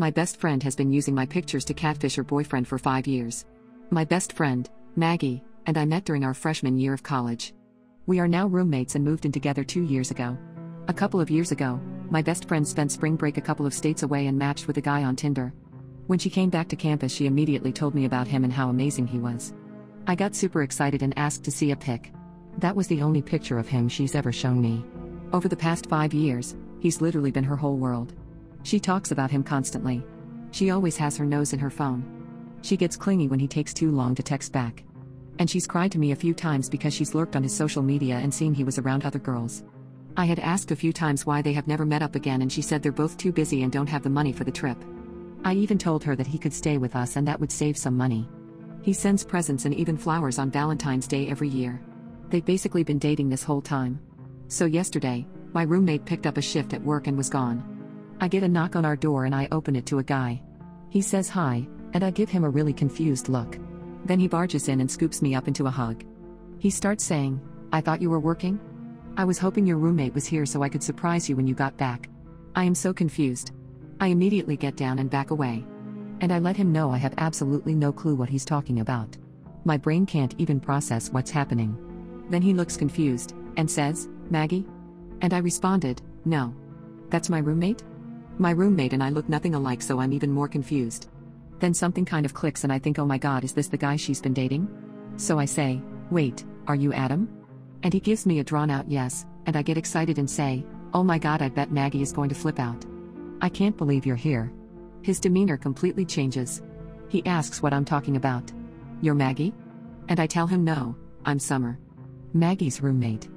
My best friend has been using my pictures to catfish her boyfriend for five years. My best friend, Maggie, and I met during our freshman year of college. We are now roommates and moved in together two years ago. A couple of years ago, my best friend spent spring break a couple of states away and matched with a guy on Tinder. When she came back to campus, she immediately told me about him and how amazing he was. I got super excited and asked to see a pic. That was the only picture of him she's ever shown me. Over the past five years, he's literally been her whole world. She talks about him constantly. She always has her nose in her phone. She gets clingy when he takes too long to text back. And she's cried to me a few times because she's lurked on his social media and seen he was around other girls. I had asked a few times why they have never met up again, and she said they're both too busy and don't have the money for the trip. I even told her that he could stay with us and that would save some money. He sends presents and even flowers on Valentine's Day every year. They've basically been dating this whole time. So, yesterday, my roommate picked up a shift at work and was gone. I get a knock on our door and I open it to a guy. He says hi, and I give him a really confused look. Then he barges in and scoops me up into a hug. He starts saying, I thought you were working? I was hoping your roommate was here so I could surprise you when you got back. I am so confused. I immediately get down and back away. And I let him know I have absolutely no clue what he's talking about. My brain can't even process what's happening. Then he looks confused and says, Maggie? And I responded, No. That's my roommate? My roommate and I look nothing alike, so I'm even more confused. Then something kind of clicks, and I think, oh my god, is this the guy she's been dating? So I say, Wait, are you Adam? And he gives me a drawn out yes, and I get excited and say, Oh my god, I bet Maggie is going to flip out. I can't believe you're here. His demeanor completely changes. He asks what I'm talking about. You're Maggie? And I tell him no, I'm Summer. Maggie's roommate.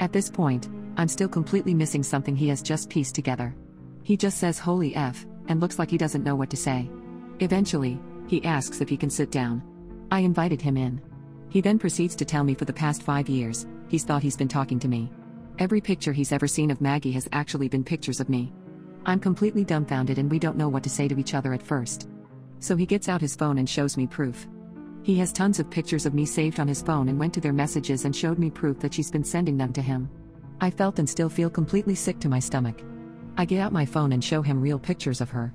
At this point, I'm still completely missing something he has just pieced together. He just says holy F, and looks like he doesn't know what to say. Eventually, he asks if he can sit down. I invited him in. He then proceeds to tell me for the past five years, he's thought he's been talking to me. Every picture he's ever seen of Maggie has actually been pictures of me. I'm completely dumbfounded and we don't know what to say to each other at first. So he gets out his phone and shows me proof. He has tons of pictures of me saved on his phone and went to their messages and showed me proof that she's been sending them to him. I felt and still feel completely sick to my stomach. I get out my phone and show him real pictures of her.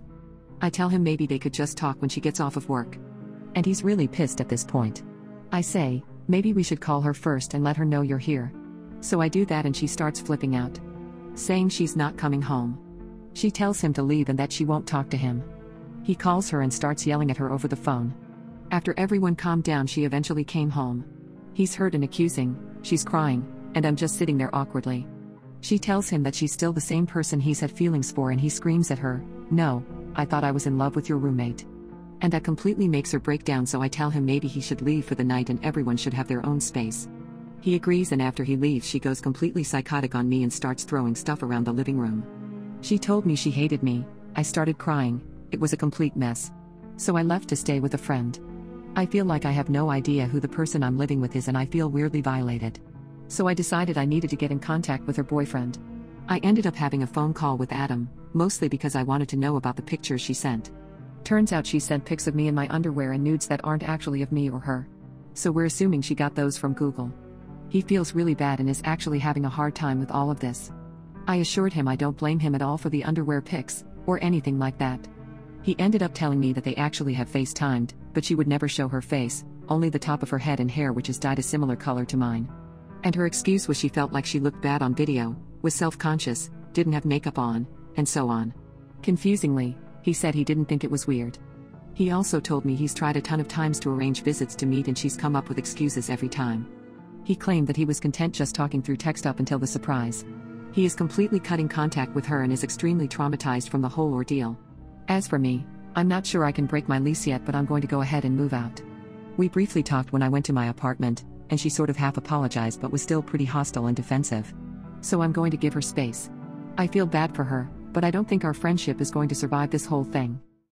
I tell him maybe they could just talk when she gets off of work. And he's really pissed at this point. I say, maybe we should call her first and let her know you're here. So I do that and she starts flipping out. Saying she's not coming home. She tells him to leave and that she won't talk to him. He calls her and starts yelling at her over the phone. After everyone calmed down, she eventually came home. He's hurt and accusing, she's crying, and I'm just sitting there awkwardly. She tells him that she's still the same person he's had feelings for, and he screams at her, No, I thought I was in love with your roommate. And that completely makes her break down, so I tell him maybe he should leave for the night and everyone should have their own space. He agrees, and after he leaves, she goes completely psychotic on me and starts throwing stuff around the living room. She told me she hated me, I started crying, it was a complete mess. So I left to stay with a friend. I feel like I have no idea who the person I'm living with is and I feel weirdly violated. So I decided I needed to get in contact with her boyfriend. I ended up having a phone call with Adam, mostly because I wanted to know about the pictures she sent. Turns out she sent pics of me in my underwear and nudes that aren't actually of me or her. So we're assuming she got those from Google. He feels really bad and is actually having a hard time with all of this. I assured him I don't blame him at all for the underwear pics, or anything like that. He ended up telling me that they actually have FaceTimed, but she would never show her face, only the top of her head and hair, which is dyed a similar color to mine. And her excuse was she felt like she looked bad on video, was self conscious, didn't have makeup on, and so on. Confusingly, he said he didn't think it was weird. He also told me he's tried a ton of times to arrange visits to meet and she's come up with excuses every time. He claimed that he was content just talking through text up until the surprise. He is completely cutting contact with her and is extremely traumatized from the whole ordeal. As for me, I'm not sure I can break my lease yet, but I'm going to go ahead and move out. We briefly talked when I went to my apartment, and she sort of half apologized but was still pretty hostile and defensive. So I'm going to give her space. I feel bad for her, but I don't think our friendship is going to survive this whole thing.